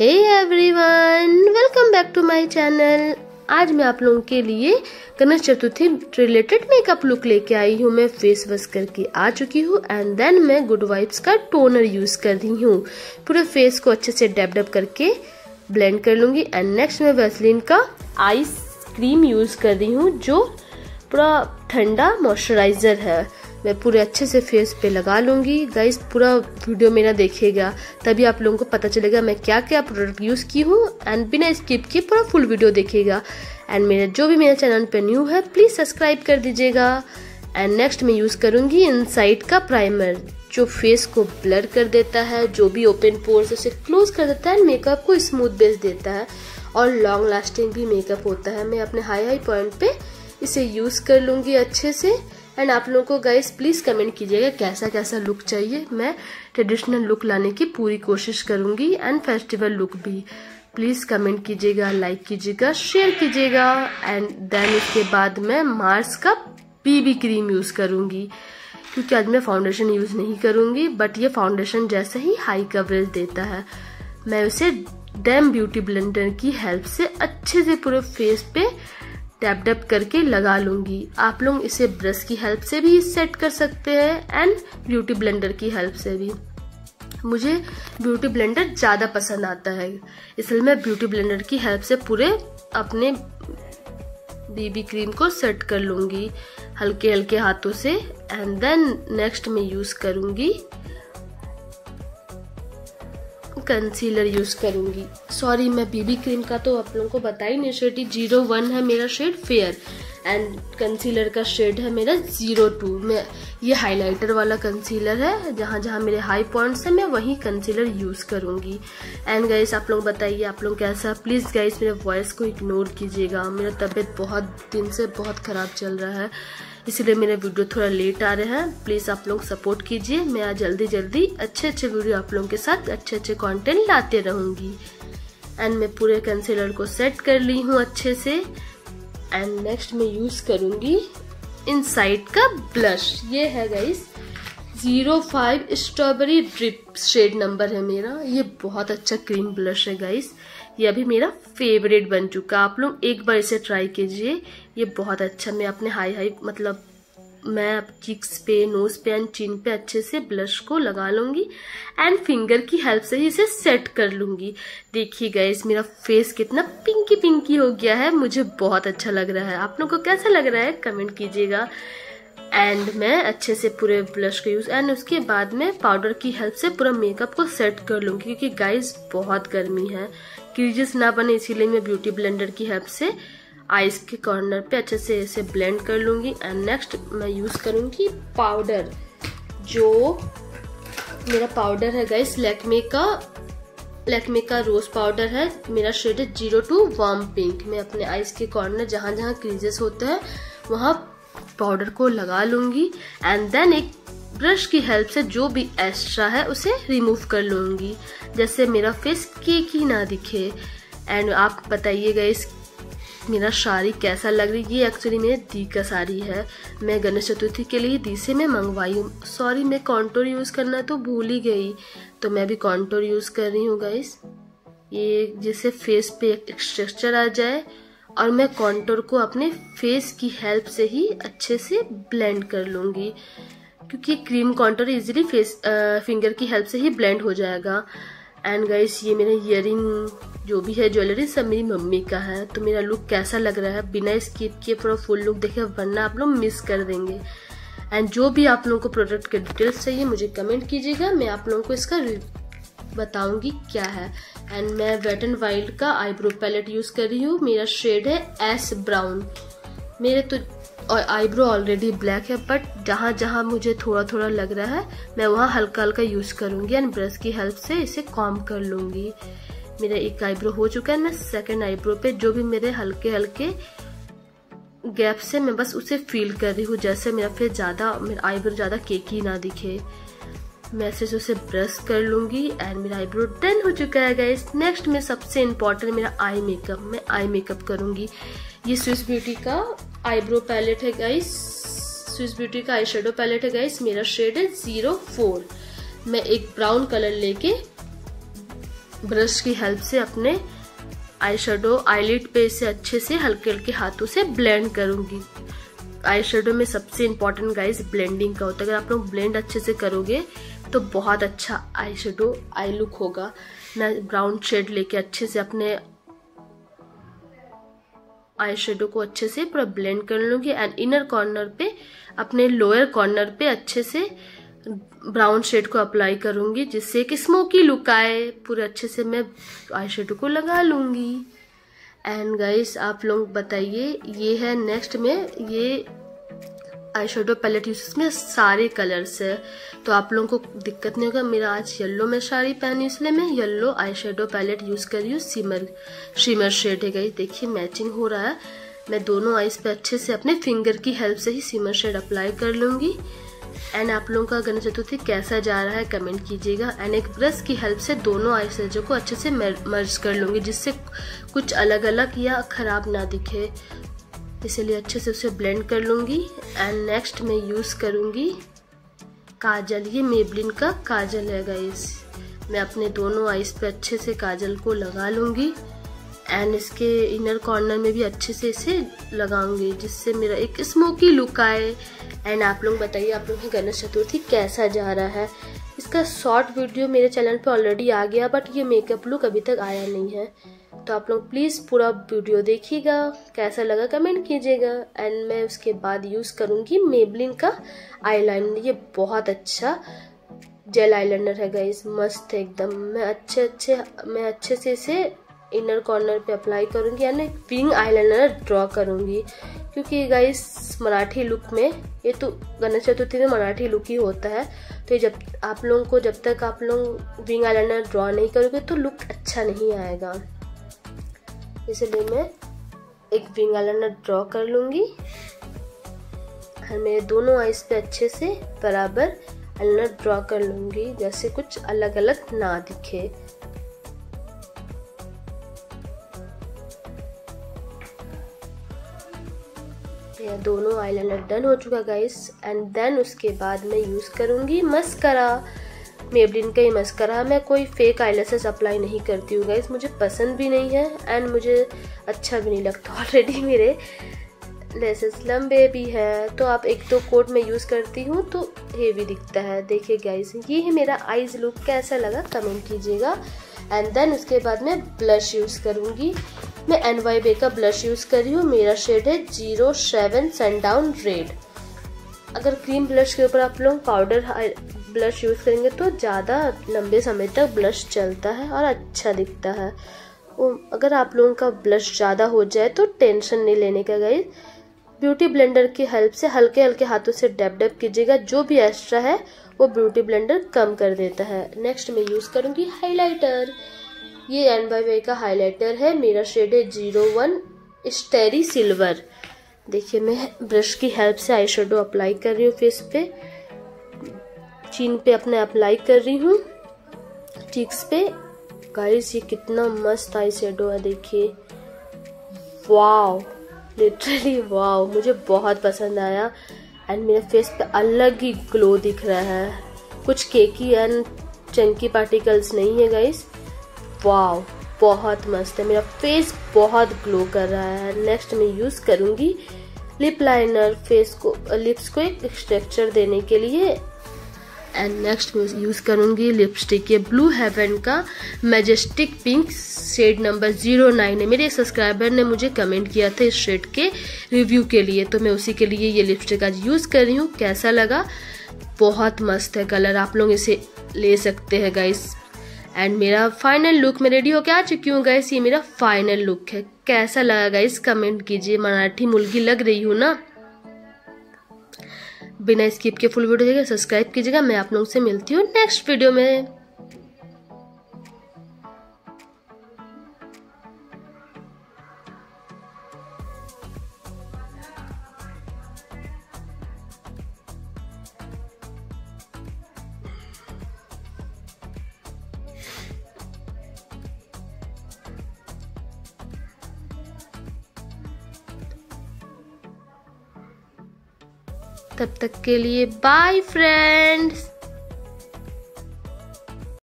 Hey everyone welcome back to my channel आज मैं आप लोगों के लिए Ganesh Chaturthi related makeup look लेके आई हूँ। मैं फेस वॉश करके आ चुकी हूँ एंड देन मैं गुड वाइब्स का टोनर यूज़ कर रही हूँ। पूरे फेस को अच्छे से डेप डेप करके ब्लेंड कर लूँगी एंड नेक्स्ट मैं वेस्लिन का आइस क्रीम यूज़ कर रही हूँ, जो पूरा ठंडा मॉइस्चराइजर है। मैं पूरे अच्छे से फेस पे लगा लूँगी। गाइस पूरा वीडियो मेरा देखिएगा, तभी आप लोगों को पता चलेगा मैं क्या क्या प्रोडक्ट यूज़ की हूँ एंड बिना स्किप किए पूरा फुल वीडियो देखिएगा। एंड मेरा जो भी मेरे चैनल पे न्यू है प्लीज़ सब्सक्राइब कर दीजिएगा। एंड नेक्स्ट मैं यूज़ करूँगी इनसाइड का प्राइमर जो फेस को ब्लर कर देता है, जो भी ओपन पोर्स उसे क्लोज कर देता है मेकअप को स्मूथ बेस देता है। और लॉन्ग लास्टिंग भी मेकअप होता है। मैं अपने हाई हाई पॉइंट पे इसे यूज़ कर लूँगी अच्छे से। एंड आप लोगों को गाइस प्लीज़ कमेंट कीजिएगा कैसा कैसा लुक चाहिए। मैं ट्रेडिशनल लुक लाने की पूरी कोशिश करूँगी एंड फेस्टिवल लुक भी। प्लीज़ कमेंट कीजिएगा लाइक कीजिएगा शेयर कीजिएगा। एंड देन उसके बाद मैं मार्स का बीबी क्रीम यूज़ करूँगी। क्योंकि आज मैं फाउंडेशन यूज़ नहीं करूँगी बट ये फाउंडेशन जैसे ही हाई कवरेज देता है। मैं उसे डैम ब्यूटी ब्लेंडर की हेल्प से अच्छे से पूरे फेस पे टैप टैप करके लगा लूँगी। आप लोग इसे ब्रश की हेल्प से भी सेट कर सकते हैं एंड ब्यूटी ब्लेंडर की हेल्प से भी। मुझे ब्यूटी ब्लेंडर ज़्यादा पसंद आता है। इसलिए मैं ब्यूटी ब्लेंडर की हेल्प से पूरे अपने बीबी क्रीम को सेट कर लूँगी। हल्के हल्के हाथों से एंड देन नेक्स्ट मैं यूज़ करूँगी कंसीलर यूज़ करूँगी। सॉरी मैं बीबी क्रीम का तो आप लोगों को बता ही नहीं शेड ज़ीरो वन है मेरा शेड फेयर एंड कंसीलर का शेड है मेरा ज़ीरो टू मैं, ये हाइलाइटर वाला कंसीलर है, जहाँ जहाँ मेरे हाई पॉइंट्स है, मैं वही कंसीलर यूज़ करूँगी। एंड गाइस आप लोग बताइए, आप लोग कैसा? प्लीज़ गाइस मेरे वॉइस को इग्नोर कीजिएगा। मेरा तबीयत बहुत, दिन से बहुत खराब चल रहा है। इसलिए मेरा वीडियो थोड़ा लेट आ रहा है। प्लीज़ आप लोग सपोर्ट कीजिए। मैं जल्दी जल्दी अच्छे अच्छे वीडियो आप लोगों के साथ, अच्छे अच्छे कॉन्टेंट लाते रहूँगी। एंड मैं पूरे कंसीलर को सेट कर ली हूँ अच्छे से। एंड नेक्स्ट मैं यूज़ करूँगी इनसाइड का ब्लश ये है guys zero five strawberry drip shade number है मेरा। ये बहुत अच्छा क्रीम ब्लश है गाइस ये अभी मेरा फेवरेट बन चुका। आप लोग एक बार इसे ट्राई कीजिए। ये बहुत अच्छा मैं अपने हाई हाई मतलब मैं चिक्स पे नोज़ पे एंड चिन पे अच्छे से ब्लश को लगा लूँगी एंड फिंगर की हेल्प से ही इसे सेट कर लूँगी। देखिए गाइस मेरा फेस कितना पिंकी पिंकी हो गया है। मुझे बहुत अच्छा लग रहा है। आप लोग को कैसा लग रहा है? कमेंट कीजिएगा। एंड मैं अच्छे से पूरे ब्लश को यूज़ एंड उसके बाद में पाउडर की हेल्प से पूरा मेकअप को सेट कर लूँगी, क्योंकि गाइस बहुत गर्मी है। क्रीजेस ना बने, इसीलिए मैं ब्यूटी ब्लेंडर की हेल्प से आईज के कॉर्नर पे अच्छे से इसे ब्लेंड कर लूँगी। एंड नेक्स्ट मैं यूज़ करूँगी पाउडर जो मेरा पाउडर है गाइस लैक्मे का लैक्मे का रोज पाउडर है। मेरा शेड है ज़ीरो टू वार्म पिंक मैं अपने आईज के कॉर्नर जहाँ जहाँ क्रीजेस होते हैं, वहाँ पाउडर को लगा लूँगी एंड देन एक ब्रश की हेल्प से जो भी एक्स्ट्रा है उसे रिमूव कर लूँगी। जैसे मेरा फेस केक ही ना दिखे। एंड आप बताइएगा इस मेरा साड़ी कैसा लग रही है? ये एक्चुअली मेरे दी का साड़ी है। मैं गणेश चतुर्थी के लिए दी से मैं मंगवाई हूँ। सॉरी मैं कॉन्टोर यूज़ करना तो भूल ही गई। तो मैं भी कॉन्टोर यूज़ कर रही हूँ गाइस ये जिससे फेस पे एक स्ट्रक्चर आ जाए। और मैं कॉन्टोर को अपने फेस की हेल्प से ही अच्छे से ब्लेंड कर लूँगी, क्योंकि cream contour easily face finger की हेल्प से ही ब्लेंड हो जाएगा। एंड गाइस ये मेरा इयर जो भी है ज्वेलरी सब मेरी मम्मी का है तो मेरा लुक कैसा लग रहा है? बिना स्किप किए पूरा फुल लुक देखे, वरना आप लोग मिस कर देंगे। एंड जो भी आप लोगों को प्रोडक्ट के डिटेल्स चाहिए, मुझे कमेंट कीजिएगा, मैं आप लोगों को इसका बताऊँगी क्या है। एंड मैं वेट एंड वाइल्ड का आईब्रो पैलेट यूज़ कर रही हूँ। मेरा शेड है एस ब्राउन मेरे तो और आईब्रो ऑलरेडी ब्लैक है बट जहाँ जहाँ मुझे थोड़ा थोड़ा लग रहा है, मैं वहाँ हल्का हल्का यूज़ करूँगी एंड ब्रश की हेल्प से इसे कॉम कर लूँगी। मेरा एक आईब्रो हो चुका है, मैं सेकेंड आईब्रो पे जो भी मेरे हल्के हल्के गैप से मैं बस उसे फील कर रही हूँ, जैसे मेरा फिर ज़्यादा, मेरा आईब्रो ज़्यादा केकी ना दिखे। मैं ऐसे उसे ब्रश कर लूँगी एंड मेरा आईब्रो डन हो चुका है गाइस नेक्स्ट में सबसे इम्पोर्टेंट मेरा आई मेकअप मैं आई मेकअप करूँगी। ये स्विस ब्यूटी का आईब्रो पैलेट है गाइस स्विस ब्यूटी का आई शेडो पैलेट है गाइस मेरा शेड है ज़ीरो फोर मैं एक ब्राउन कलर लेके ब्रश की हेल्प से अपने आई शेडो आईलिट पे इसे अच्छे से हल्के हल्के हाथों से ब्लेंड करूँगी। आई शेडो में सबसे इम्पोर्टेंट गाइस ब्लेंडिंग का होता है। अगर आप लोग ब्लेंड अच्छे से करोगे तो बहुत अच्छा आई शेडो आई लुक होगा। मैं ब्राउन शेड लेके अच्छे से अपने आई शेडो को अच्छे से पूरा ब्लेंड कर लूँगी एंड इनर कॉर्नर पे, अपने लोअर कॉर्नर पे अच्छे से ब्राउन शेड को अप्लाई करूँगी, जिससे कि स्मोकी लुक आए। पूरे अच्छे से मैं आई शेडो को लगा लूँगी। एंड गाइस आप लोग बताइए, ये है नेक्स्ट में, ये आई शेडो पैलेट यूज़ इसमें सारे कलर्स है। तो आप लोगों को दिक्कत नहीं होगा। मेरा आज येल्लो में साड़ी पहनी इसलिए मैं yellow eye shadow palette use कर रही हूँ। सीमर शीमर शेड है गई देखिए मैचिंग हो रहा है। मैं दोनों आईज पे अच्छे से अपने फिंगर की हेल्प से ही सीमर शेड अप्लाई कर लूँगी। एंड आप लोगों का गणेश चतुर्थी कैसा जा रहा है कमेंट कीजिएगा। एंड एक ब्रश की हेल्प से दोनों आई सजों को अच्छे से मर्ज कर लूँगी, जिससे कुछ अलग अलग या खराब ना दिखे। इसलिए अच्छे से उसे ब्लेंड कर लूँगी। एंड नेक्स्ट मैं यूज़ करूँगी काजल। ये मेबलिन का काजल है गाइस मैं अपने दोनों आईज पे अच्छे से काजल को लगा लूँगी। एंड इसके इनर कॉर्नर में भी अच्छे से इसे लगाऊँगी, जिससे मेरा एक स्मोकी लुक आए। एंड आप लोग बताइए, आप लोग की गणेश चतुर्थी कैसा जा रहा है? इसका शॉर्ट वीडियो मेरे चैनल पे ऑलरेडी आ गया बट ये मेकअप लुक अभी तक आया नहीं है। तो आप लोग प्लीज़ पूरा वीडियो देखिएगा, कैसा लगा कमेंट कीजिएगा एंड मैं उसके बाद यूज़ करूँगी मेबलिन का आईलाइनर ये बहुत अच्छा जेल आईलाइनर है गाइस मस्त है एकदम। मैं अच्छे अच्छे, मैं अच्छे से इसे इनर कॉर्नर पे अप्लाई करूँगी, यानी विंग आईलाइनर ड्रॉ करूँगी। क्योंकि गाइस मराठी लुक में, ये तो गणेश चतुर्थी में मराठी लुक ही होता है। तो ये जब आप लोगों को, जब तक आप लोग विंग आईलाइनर ड्रॉ नहीं करोगे तो लुक अच्छा नहीं आएगा। इसलिए मैं एक विंग आईलाइनर ड्रॉ कर लूँगी। और मेरे दोनों आइस पे अच्छे से बराबर आईलाइनर ड्रॉ कर लूँगी, जैसे कुछ अलग अलग ना दिखे। ये दोनों आईलाइनर डन हो चुका गाइस एंड देन उसके बाद मैं यूज़ करूँगी मस्करा। मेबलिन का ही मस्करा। मैं कोई फेक आईलेसेस अप्लाई नहीं करती हूँ गाइज़ मुझे पसंद भी नहीं है एंड मुझे अच्छा भी नहीं लगता। ऑलरेडी मेरे लेसेस लंबे भी हैं तो आप एक दो कोट में यूज़ करती हूँ तो हेवी दिखता है। देखिए गाइज़ ये है मेरा आईज लुक कैसा लगा? कमेंट कीजिएगा। एंड देन उसके बाद मैं ब्लश यूज़ करूँगी। मैं एन वाई बे का ब्लश यूज़ कर रही हूँ। मेरा शेड है ज़ीरो सेवन सनडाउन रेड अगर क्रीम ब्लश के ऊपर आप लोग पाउडर ब्लश यूज़ करेंगे तो ज़्यादा लंबे समय तक ब्लश चलता है और अच्छा दिखता है। अगर आप लोगों का ब्लश ज़्यादा हो जाए तो टेंशन नहीं लेने का गई ब्यूटी ब्लेंडर की हेल्प से हल्के हल्के हाथों से डब डब कीजिएगा, जो भी एक्स्ट्रा है, वो ब्यूटी ब्लेंडर कम कर देता है। नेक्स्ट मैं यूज़ करूँगी हाइलाइटर। ये एन बाई वे का हाइलाइटर है, मेरा शेड है ज़ीरो वन स्टेरी सिल्वर। देखिए, मैं ब्रश की हेल्प से आई अप्लाई कर रही हूँ फेस पे। चीन पे अपने अप्लाई कर रही हूँ। चिक्स पे। गाइस ये कितना मस्त आई शेडो है, देखिए। वाओ लिटरली वाओ मुझे बहुत पसंद आया। एंड मेरे फेस पे अलग ही ग्लो दिख रहा है। कुछ केकी एंड चंकी पार्टिकल्स नहीं है गाइस वाओ बहुत मस्त है। मेरा फेस बहुत ग्लो कर रहा है। नेक्स्ट मैं यूज़ करूँगी लिप लाइनर फेस को लिप्स को एक स्ट्रक्चर देने के लिए। एंड नेक्स्ट मैं यूज़ करूँगी लिपस्टिक ये ब्लू हेवन का majestic pink shade number zero nine है। मेरे सब्सक्राइबर ने मुझे कमेंट किया था इस शेड के रिव्यू के लिए तो मैं उसी के लिए ये लिपस्टिक आज यूज़ कर रही हूँ। कैसा लगा? बहुत मस्त है कलर आप लोग इसे ले सकते हैं गाइस एंड मेरा फाइनल लुक मैं रेडी होके आ चुकी हूँ गाइस ये मेरा फाइनल लुक है। कैसा लगा गाइस कमेंट कीजिए। मराठी मुर्गी लग रही हूँ ना? बिना स्किप के फुल वीडियो देखिए सब्सक्राइब कीजिएगा। मैं आप लोगों से मिलती हूँ नेक्स्ट वीडियो में। तब तक के लिए बाय फ्रेंड्स